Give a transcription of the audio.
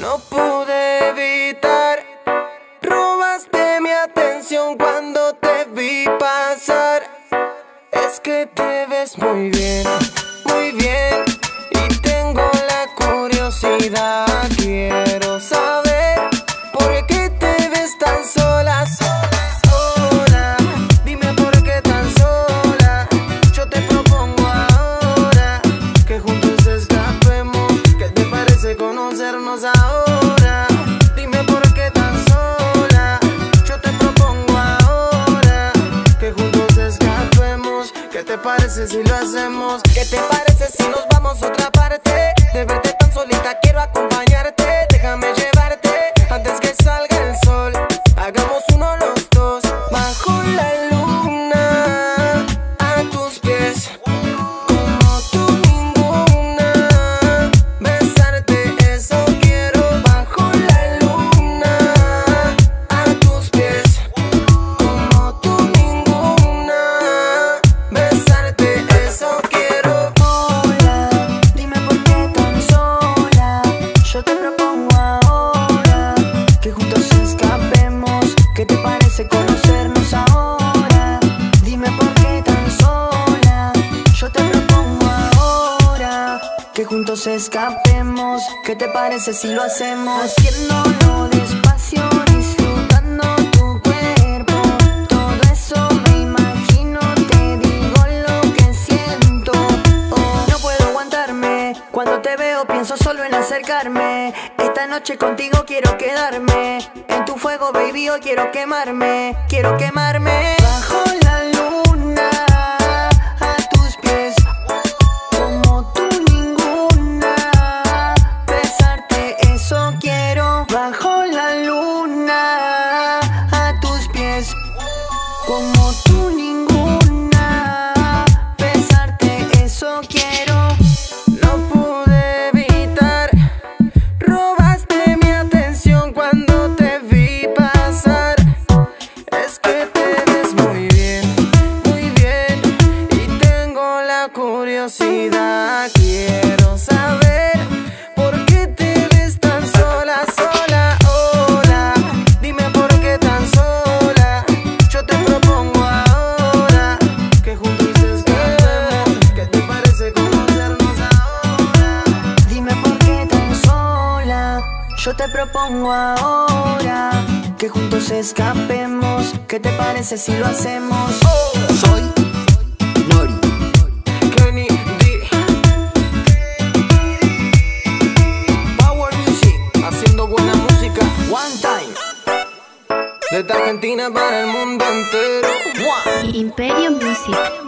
No pude evitar, robaste mi atención cuando te vi pasar. Es que te ves muy bien. Conocernos ahora? Dime por qué tan sola. Yo te propongo ahora que juntos escapemos. ¿Qué te parece si lo hacemos? ¿Qué te parece si nos vamos a otra parte? Escapemos. ¿Qué te parece si lo hacemos? Haciéndolo despacio, disfrutando tu cuerpo. Todo eso me imagino, te digo lo que siento. Oh, no puedo aguantarme. Cuando te veo pienso solo en acercarme. Esta noche contigo quiero quedarme. En tu fuego, baby, hoy quiero quemarme. Quiero quemarme. Curiosidad. Quiero saber por qué te ves tan sola, sola. Hola, dime por qué tan sola. Yo te propongo ahora que juntos escapemos. ¿Qué te parece conocernos ahora? Dime por qué tan sola. Yo te propongo ahora que juntos escapemos. ¿Qué te parece si lo hacemos? Soy Desde Argentina para el mundo entero. Imperio Music.